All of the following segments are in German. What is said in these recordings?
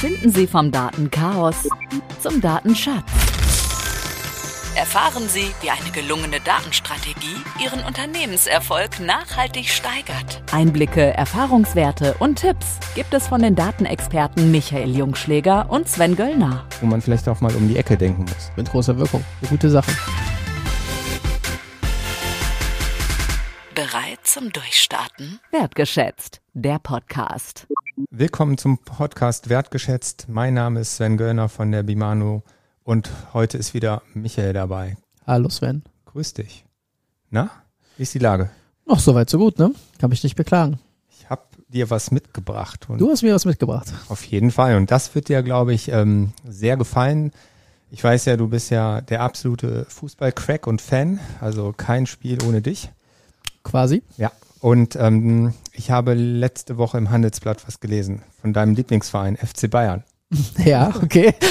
Finden Sie vom Datenchaos zum Datenschatz. Erfahren Sie, wie eine gelungene Datenstrategie Ihren Unternehmenserfolg nachhaltig steigert. Einblicke, Erfahrungswerte und Tipps gibt es von den Datenexperten Michael Jungschläger und Sven Göllner. Wo man vielleicht auch mal um die Ecke denken muss. Mit großer Wirkung. Eine gute Sache. Bereit zum Durchstarten? Wertgeschätzt, der Podcast. Willkommen zum Podcast Wertgeschätzt. Mein Name ist Sven Göllner von der Bimano und heute ist wieder Michael dabei. Hallo Sven. Grüß dich. Na, wie ist die Lage? Noch soweit so gut, ne? Kann mich nicht beklagen. Ich habe dir was mitgebracht. du hast mir was mitgebracht. Auf jeden Fall. Und das wird dir, glaube ich, ähm, sehr gefallen. Ich weiß ja, du bist ja der absolute Fußball-Crack und Fan. Also kein Spiel ohne dich. Quasi. Ja. Und ähm, ich habe letzte Woche im Handelsblatt was gelesen von deinem Lieblingsverein FC Bayern. Ja, okay.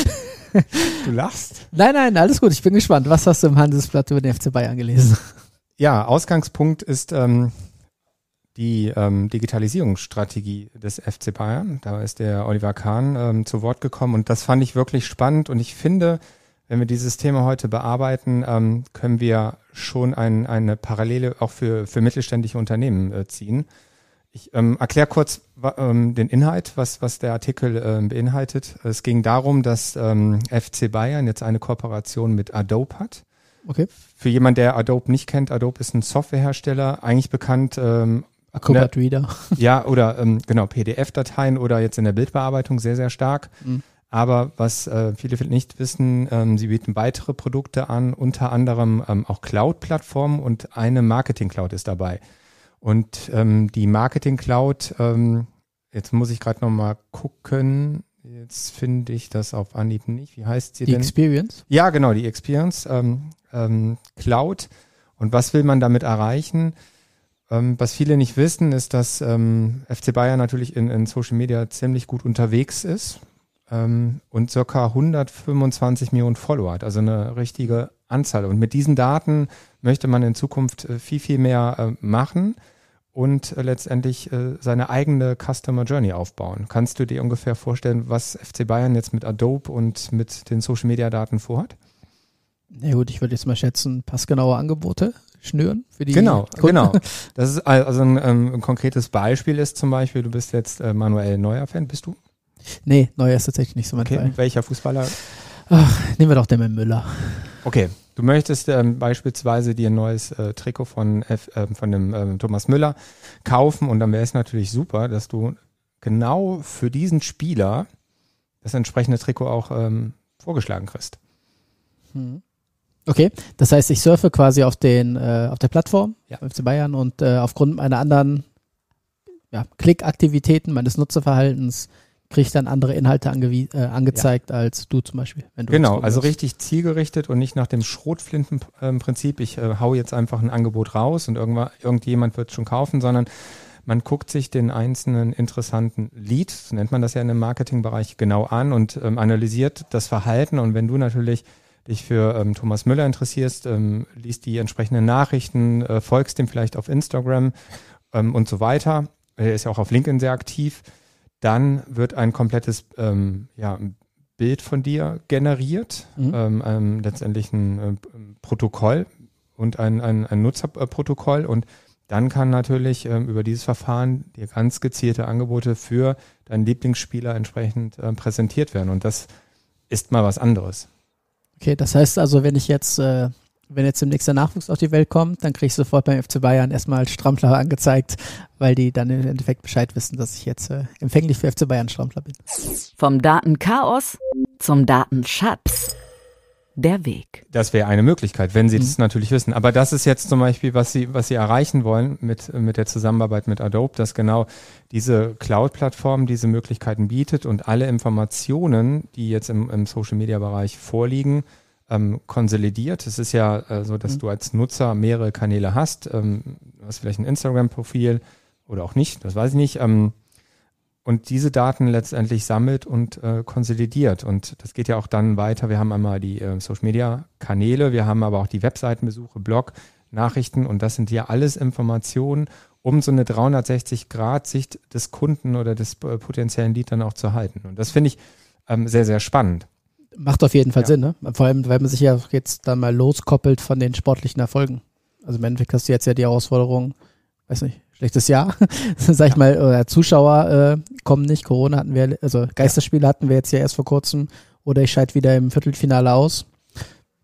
Du lachst? Nein, nein, alles gut. Ich bin gespannt. Was hast du im Handelsblatt über den FC Bayern gelesen? Ja, Ausgangspunkt ist ähm, die ähm, Digitalisierungsstrategie des FC Bayern. Da ist der Oliver Kahn ähm, zu Wort gekommen und das fand ich wirklich spannend und ich finde, wenn wir dieses Thema heute bearbeiten, ähm, können wir schon ein, eine Parallele auch für, für mittelständische Unternehmen äh, ziehen. Ich ähm, erkläre kurz ähm, den Inhalt, was, was der Artikel ähm, beinhaltet. Es ging darum, dass ähm, FC Bayern jetzt eine Kooperation mit Adobe hat. Okay. Für jemand, der Adobe nicht kennt, Adobe ist ein Softwarehersteller, eigentlich bekannt. Ähm, Acrobat Reader. Ja, oder ähm, genau, PDF-Dateien oder jetzt in der Bildbearbeitung sehr, sehr stark. Mhm. Aber was äh, viele nicht wissen, ähm, sie bieten weitere Produkte an, unter anderem ähm, auch Cloud-Plattformen und eine Marketing-Cloud ist dabei. Und ähm, die Marketing Cloud, ähm, jetzt muss ich gerade nochmal gucken. Jetzt finde ich das auf Anhieb nicht. Wie heißt sie die denn? Experience? Ja, genau, die Experience ähm, ähm, Cloud. Und was will man damit erreichen? Ähm, was viele nicht wissen, ist, dass ähm, FC Bayern natürlich in, in Social Media ziemlich gut unterwegs ist ähm, und circa 125 Millionen Follower hat, also eine richtige Anzahl. Und mit diesen Daten möchte man in Zukunft äh, viel, viel mehr äh, machen und äh, letztendlich äh, seine eigene Customer Journey aufbauen. Kannst du dir ungefähr vorstellen, was FC Bayern jetzt mit Adobe und mit den Social Media Daten vorhat? Na gut, ich würde jetzt mal schätzen, passgenaue Angebote schnüren für die Genau, Kunden. genau. Das ist also ein, ähm, ein konkretes Beispiel ist zum Beispiel, du bist jetzt äh, Manuel Neuer-Fan, bist du? Nee, Neuer ist tatsächlich nicht so mein Okay, Fall. welcher Fußballer? Ach, nehmen wir doch den mit Müller. Okay, du möchtest ähm, beispielsweise dir ein neues äh, Trikot von, F, äh, von dem ähm, Thomas Müller kaufen und dann wäre es natürlich super, dass du genau für diesen Spieler das entsprechende Trikot auch ähm, vorgeschlagen kriegst. Hm. Okay, das heißt, ich surfe quasi auf den äh, auf der Plattform Ja. FC Bayern und äh, aufgrund meiner anderen ja, Klickaktivitäten, meines Nutzerverhaltens kriege ich dann andere Inhalte angewie- äh, angezeigt als du zum Beispiel. Wenn du Genau, also richtig zielgerichtet und nicht nach dem Schrotflintenprinzip, ich äh, hau jetzt einfach ein Angebot raus und irgendjemand wird es schon kaufen, sondern man guckt sich den einzelnen interessanten Lead, so nennt man das ja in dem Marketingbereich, genau an und ähm, analysiert das Verhalten. Und wenn du natürlich dich für ähm, Thomas Müller interessierst, ähm, liest die entsprechenden Nachrichten, äh, folgst dem vielleicht auf Instagram ähm, und so weiter, er ist ja auch auf LinkedIn sehr aktiv, dann wird ein komplettes ähm, ja, Bild von dir generiert, Mhm. ähm, ähm, letztendlich ein äh, Protokoll und ein, ein, ein Nutzerprotokoll und dann kann natürlich ähm, über dieses Verfahren dir ganz gezielte Angebote für deinen Lieblingsspieler entsprechend äh, präsentiert werden und das ist mal was anderes. Okay, das heißt also, wenn ich jetzt, äh, wenn jetzt demnächst der Nachwuchs auf die Welt kommt, dann kriege ich sofort beim FC Bayern erstmal als Strampler angezeigt, weil die dann im Endeffekt Bescheid wissen, dass ich jetzt äh, empfänglich für FC Bayern Strampler bin. Vom Datenchaos zum Datenschatz. Der Weg. Das wäre eine Möglichkeit, wenn Sie Mhm. das natürlich wissen. Aber das ist jetzt zum Beispiel, was Sie, was Sie erreichen wollen mit, mit der Zusammenarbeit mit Adobe, dass genau diese Cloud-Plattform diese Möglichkeiten bietet und alle Informationen, die jetzt im, im Social-Media-Bereich vorliegen, ähm, konsolidiert. Es ist ja äh, so, dass Mhm. du als Nutzer mehrere Kanäle hast. Ähm, du hast vielleicht ein Instagram-Profil oder auch nicht, das weiß ich nicht. Ähm, und diese Daten letztendlich sammelt und äh, konsolidiert. Und das geht ja auch dann weiter. Wir haben einmal die äh, Social Media Kanäle, wir haben aber auch die Webseitenbesuche, Blog, Nachrichten und das sind ja alles Informationen um so eine 360-Grad-Sicht des Kunden oder des äh, potenziellen Lead dann auch zu halten. Und das finde ich ähm, sehr, sehr spannend. Macht auf jeden Fall ja. Sinn, ne? Vor allem, weil man sich ja jetzt dann mal loskoppelt von den sportlichen Erfolgen. Also im Endeffekt hast du jetzt ja die Herausforderung, weiß nicht, schlechtes Jahr, sag ich ja. mal, oder Zuschauer äh, kommen nicht, Corona hatten wir, also Geisterspiele hatten wir jetzt ja erst vor kurzem, oder ich scheide wieder im Viertelfinale aus.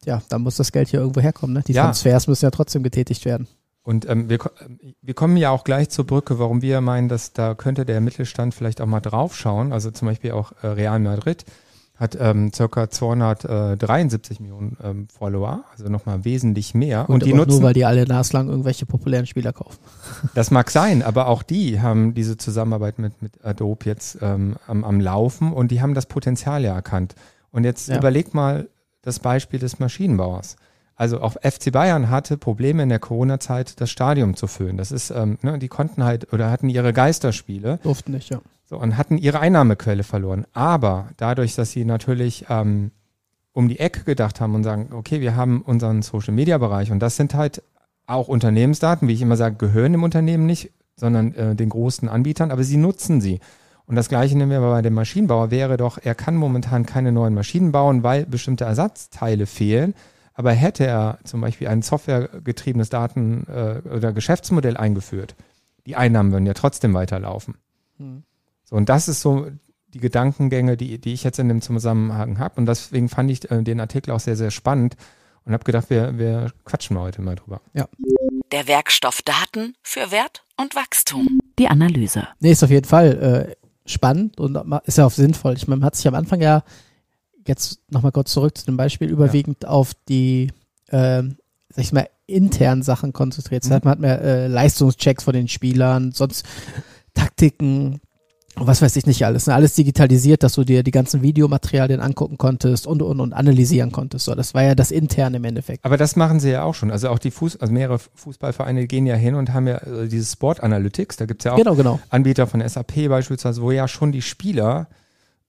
Ja, dann muss das Geld hier irgendwo herkommen, ne? Die ja. Transfers müssen ja trotzdem getätigt werden. Und ähm, wir, wir kommen ja auch gleich zur Brücke, warum wir meinen, dass da könnte der Mittelstand vielleicht auch mal draufschauen. Also zum Beispiel auch äh, Real Madrid hat ähm, circa 273 Millionen ähm, Follower, also nochmal wesentlich mehr. Und, und die nutzen nur, weil die alle naslang irgendwelche populären Spieler kaufen. Das mag sein, aber auch die haben diese Zusammenarbeit mit, mit Adobe jetzt ähm, am, am Laufen und die haben das Potenzial ja erkannt. Und jetzt ja. überleg mal das Beispiel des Maschinenbauers. Also auch FC Bayern hatte Probleme in der Corona-Zeit, das Stadion zu füllen. Das ist, ähm, ne, die konnten halt oder hatten ihre Geisterspiele. Durften nicht, ja. So, und hatten ihre Einnahmequelle verloren. Aber dadurch, dass sie natürlich ähm, um die Ecke gedacht haben und sagen, okay, wir haben unseren Social-Media-Bereich und das sind halt auch Unternehmensdaten, wie ich immer sage, gehören dem Unternehmen nicht, sondern äh, den großen Anbietern, aber sie nutzen sie. Und das gleiche nehmen wir bei dem Maschinenbauer, wäre doch, er kann momentan keine neuen Maschinen bauen, weil bestimmte Ersatzteile fehlen. Aber hätte er zum Beispiel ein softwaregetriebenes Daten- äh, oder Geschäftsmodell eingeführt, die Einnahmen würden ja trotzdem weiterlaufen. Hm. So, und das ist so die Gedankengänge, die, die ich jetzt in dem Zusammenhang habe. Und deswegen fand ich äh, den Artikel auch sehr, sehr spannend und habe gedacht, wir, wir quatschen heute mal drüber. Ja. Der Werkstoff Daten für Wert und Wachstum. Die Analyse. Nee, ist auf jeden Fall äh, spannend und ist ja auch sinnvoll. Ich meine, man hat sich am Anfang ja jetzt nochmal kurz zurück zu dem Beispiel, überwiegend ja. auf die, äh, sag ich mal, internen Sachen konzentriert. Mhm. man hat mehr äh, Leistungschecks von den Spielern, sonst Taktiken, was weiß ich nicht alles. Ne? Alles digitalisiert, dass du dir die ganzen Videomaterialien angucken konntest und, und, und analysieren konntest. So, das war ja das Interne im Endeffekt. Aber das machen sie ja auch schon. Also auch die Fuß, also mehrere Fußballvereine gehen ja hin und haben ja äh, dieses Sport Analytics. Da gibt's ja auch genau, genau. Anbieter von SAP beispielsweise, wo ja schon die Spieler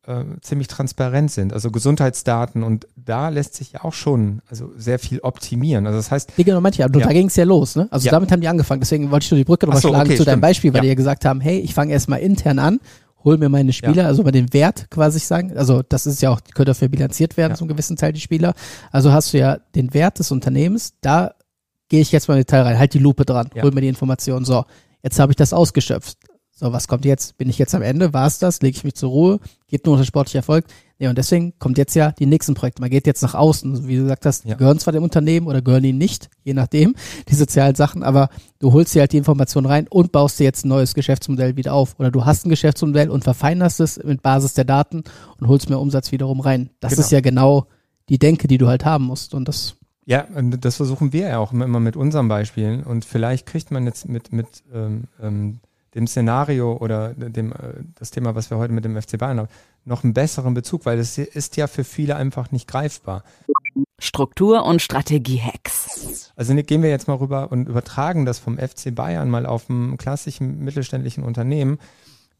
äh, ziemlich transparent sind, also Gesundheitsdaten und da lässt sich ja auch schon also sehr viel optimieren. Also das heißt, ja, genau, manche, aber ja. da ging es ja los, ne? Also ja. damit haben die angefangen. Deswegen wollte ich nur die Brücke nochmal so, schlagen okay, zu deinem Beispiel, weil ja. die ja gesagt haben, hey, ich fange erstmal intern an, hol mir meine Spieler, ja. also mal den Wert quasi sagen. Also das ist ja auch, die können dafür bilanziert werden, ja. zum gewissen Teil die Spieler. Also hast du ja den Wert des Unternehmens, da gehe ich jetzt mal in Detail rein, halt die Lupe dran, ja. hol mir die Informationen. So, jetzt habe ich das ausgeschöpft. So, was kommt jetzt? Bin ich jetzt am Ende? War es das? Lege ich mich zur Ruhe? Geht nur der sportliche Erfolg? Nee, und deswegen kommt jetzt ja die nächsten Projekte. Man geht jetzt nach außen. Wie du gesagt hast, ja. gehören zwar dem Unternehmen oder gehören ihnen nicht, je nachdem, die sozialen Sachen, aber du holst dir halt die Informationen rein und baust dir jetzt ein neues Geschäftsmodell wieder auf. Oder du hast ein Geschäftsmodell und verfeinerst es mit Basis der Daten und holst mehr Umsatz wiederum rein. Das genau. ist ja genau die Denke, die du halt haben musst. Und das ja, das versuchen wir ja auch immer mit unseren Beispielen. Und vielleicht kriegt man jetzt mit, mit ähm, ähm, dem Szenario oder dem, äh, das Thema, was wir heute mit dem FC Bayern haben, noch einen besseren Bezug, weil es ist ja für viele einfach nicht greifbar. Struktur- und Strategie-Hacks. Also gehen wir jetzt mal rüber und übertragen das vom FC Bayern mal auf ein klassischen mittelständischen Unternehmen.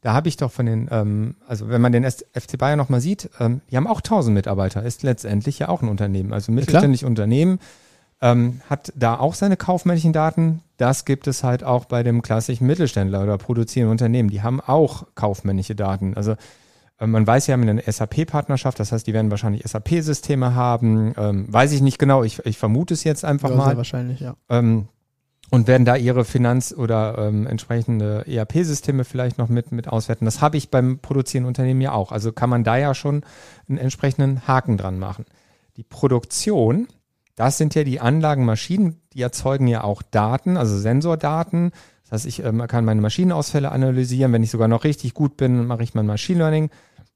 Da habe ich doch von den, ähm, also wenn man den FC Bayern noch mal sieht, ähm, die haben auch 1000 Mitarbeiter, ist letztendlich ja auch ein Unternehmen, also mittelständisches ja, Unternehmen ähm, hat da auch seine kaufmännischen Daten. Das gibt es halt auch bei dem klassischen Mittelständler oder produzierenden Unternehmen. Die haben auch kaufmännische Daten. Also äh, man weiß ja, mit einer SAP-Partnerschaft, das heißt, die werden wahrscheinlich SAP-Systeme haben. Ähm, weiß ich nicht genau, ich, ich vermute es jetzt einfach ja, mal. Sehr wahrscheinlich, ja. Ähm, und werden da ihre Finanz- oder ähm, entsprechende ERP-Systeme vielleicht noch mit, mit auswerten. Das habe ich beim produzierenden Unternehmen ja auch. Also kann man da ja schon einen entsprechenden Haken dran machen. Die Produktion das sind ja die Anlagenmaschinen, die erzeugen ja auch Daten, also Sensordaten. Das heißt, ich äh, kann meine Maschinenausfälle analysieren. Wenn ich sogar noch richtig gut bin, mache ich mein Machine Learning.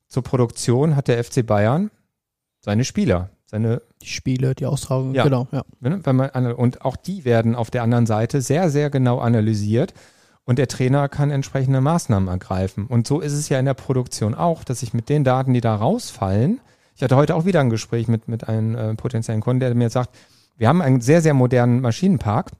Zur Produktion hat der FC Bayern seine Spieler, seine die Spiele, die Austragung, ja. genau, ja. Wenn man, und auch die werden auf der anderen Seite sehr, sehr genau analysiert und der Trainer kann entsprechende Maßnahmen ergreifen. Und so ist es ja in der Produktion auch, dass ich mit den Daten, die da rausfallen, ich hatte heute auch wieder ein Gespräch mit, mit einem äh, potenziellen Kunden, der mir sagt, wir haben einen sehr, sehr modernen Maschinenpark,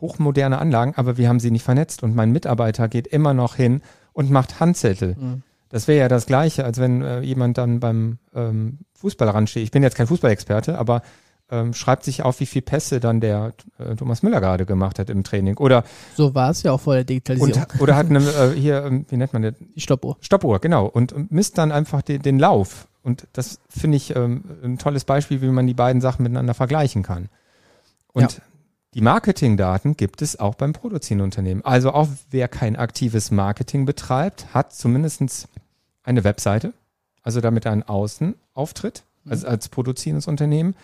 hochmoderne Anlagen, aber wir haben sie nicht vernetzt und mein Mitarbeiter geht immer noch hin und macht Handzettel. Mhm. Das wäre ja das Gleiche, als wenn äh, jemand dann beim ähm, Fußball ransteht. Ich bin jetzt kein Fußballexperte, aber ähm, schreibt sich auf, wie viel Pässe dann der äh, Thomas Müller gerade gemacht hat im Training. Oder so war es ja auch vor der Digitalisierung. Und, oder hat eine, äh, hier, ähm, wie nennt man das? Die Stoppuhr. Stoppuhr, genau. Und misst dann einfach den, den Lauf. Und das finde ich ähm, ein tolles Beispiel, wie man die beiden Sachen miteinander vergleichen kann. Und ja. die Marketingdaten gibt es auch beim produzierenden Unternehmen. Also auch wer kein aktives Marketing betreibt, hat zumindest eine Webseite, also damit er einen Außenauftritt, also als produzierendes Unternehmen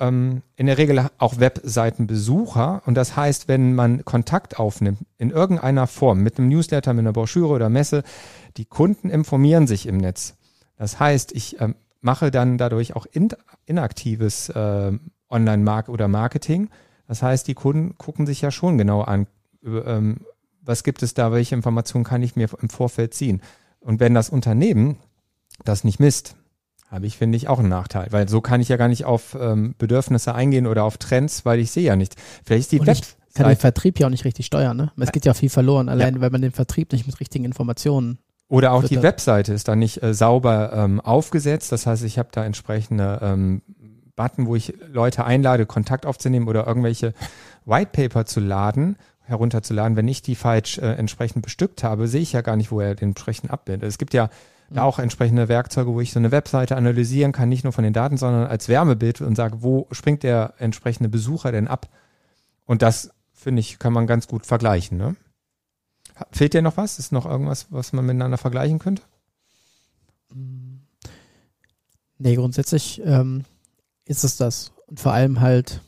ähm, in der Regel auch Webseitenbesucher. Und das heißt, wenn man Kontakt aufnimmt in irgendeiner Form mit einem Newsletter, mit einer Broschüre oder Messe, die Kunden informieren sich im Netz. Das heißt, ich ähm, mache dann dadurch auch in, inaktives äh, Online-Mark oder Marketing. Das heißt, die Kunden gucken sich ja schon genau an, ähm, was gibt es da, welche Informationen kann ich mir im Vorfeld ziehen. Und wenn das Unternehmen das nicht misst, habe ich, finde ich, auch einen Nachteil, weil so kann ich ja gar nicht auf ähm, Bedürfnisse eingehen oder auf Trends, weil ich sehe ja nicht. Vielleicht ist die Web kann den Vertrieb ja auch nicht richtig steuern, ne? Es geht ja viel verloren, allein ja. weil man den Vertrieb nicht mit richtigen Informationen. Oder auch die Webseite ist da nicht äh, sauber ähm, aufgesetzt. Das heißt, ich habe da entsprechende ähm, Button, wo ich Leute einlade, Kontakt aufzunehmen oder irgendwelche Whitepaper zu laden, herunterzuladen. Wenn ich die falsch äh, entsprechend bestückt habe, sehe ich ja gar nicht, wo er den entsprechend abbildet. Es gibt ja da auch entsprechende Werkzeuge, wo ich so eine Webseite analysieren kann, nicht nur von den Daten, sondern als Wärmebild und sage, wo springt der entsprechende Besucher denn ab? Und das, finde ich, kann man ganz gut vergleichen. Ne? Fehlt dir noch was? Ist noch irgendwas, was man miteinander vergleichen könnte? Nee, grundsätzlich ähm, ist es das. Und vor allem halt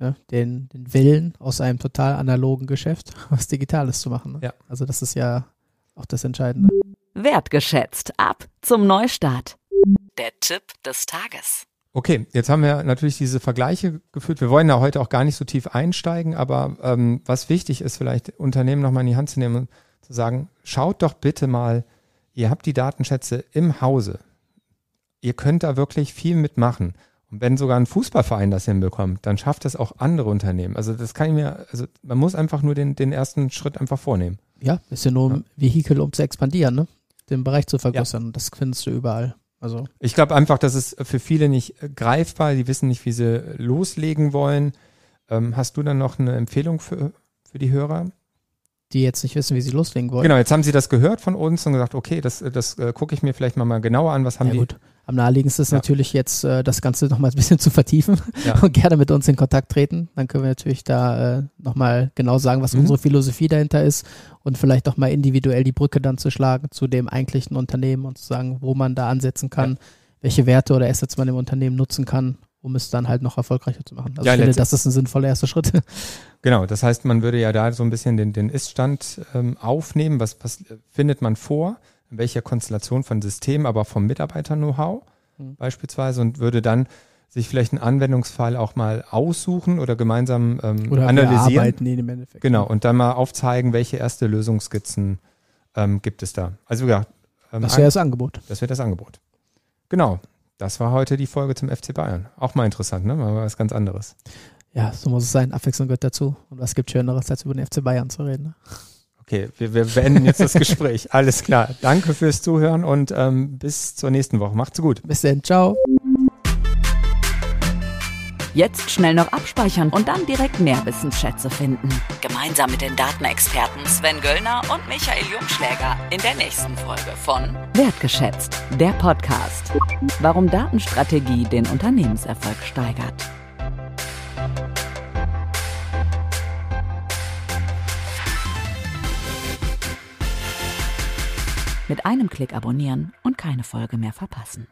ja, den, den Willen aus einem total analogen Geschäft was Digitales zu machen. Ne? Ja. Also das ist ja auch das Entscheidende. Wertgeschätzt ab zum Neustart. Der Tipp des Tages. Okay, jetzt haben wir natürlich diese Vergleiche geführt. Wir wollen da heute auch gar nicht so tief einsteigen, aber ähm, was wichtig ist, vielleicht Unternehmen nochmal in die Hand zu nehmen und zu sagen, schaut doch bitte mal, ihr habt die Datenschätze im Hause. Ihr könnt da wirklich viel mitmachen. Und wenn sogar ein Fußballverein das hinbekommt, dann schafft das auch andere Unternehmen. Also das kann ich mir, also man muss einfach nur den, den ersten Schritt einfach vornehmen. Ja, ist ja nur ein Vehikel, um zu expandieren, ne? Den Bereich zu vergrößern. Ja. Das findest du überall. Also. Ich glaube einfach, dass es für viele nicht greifbar, die wissen nicht, wie sie loslegen wollen. Ähm, hast du dann noch eine Empfehlung für, für die Hörer? Die jetzt nicht wissen, wie sie loslegen wollen. Genau, jetzt haben sie das gehört von uns und gesagt, okay, das, das äh, gucke ich mir vielleicht mal, mal genauer an. Was haben ja, die? Gut. Am naheliegendsten ist ja. natürlich jetzt, äh, das Ganze nochmal ein bisschen zu vertiefen ja. und gerne mit uns in Kontakt treten. Dann können wir natürlich da äh, nochmal genau sagen, was mhm. unsere Philosophie dahinter ist und vielleicht auch mal individuell die Brücke dann zu schlagen zu dem eigentlichen Unternehmen und zu sagen, wo man da ansetzen kann, ja. welche Werte oder Assets man im Unternehmen nutzen kann, um es dann halt noch erfolgreicher zu machen. Also ja, ich finde, das ist ein sinnvoller erster Schritt. Genau, das heißt, man würde ja da so ein bisschen den, den Ist-Stand ähm, aufnehmen. Was, was findet man vor? In welcher Konstellation von Systemen, aber vom Mitarbeiter-Know-how mhm. beispielsweise und würde dann sich vielleicht einen Anwendungsfall auch mal aussuchen oder gemeinsam ähm, oder analysieren. Arbeiten im Endeffekt. Genau, und dann mal aufzeigen, welche erste Lösungsskizzen ähm, gibt es da. Also ja. Ähm, das wäre das Angebot. Das wäre das Angebot. Genau. Das war heute die Folge zum FC Bayern. Auch mal interessant, ne? Mal was ganz anderes. Ja, so muss es sein. Abwechslung gehört dazu. Und was gibt Schöneres, als über den FC Bayern zu reden? Ne? Okay, wir, wir beenden jetzt das Gespräch. Alles klar. Danke fürs Zuhören und ähm, bis zur nächsten Woche. Macht's gut. Bis dann. Ciao. Jetzt schnell noch abspeichern und dann direkt mehr Wissensschätze finden. Gemeinsam mit den Datenexperten Sven Göllner und Michael Jungschläger in der nächsten Folge von Wertgeschätzt, der Podcast. Warum Datenstrategie den Unternehmenserfolg steigert. Mit einem Klick abonnieren und keine Folge mehr verpassen.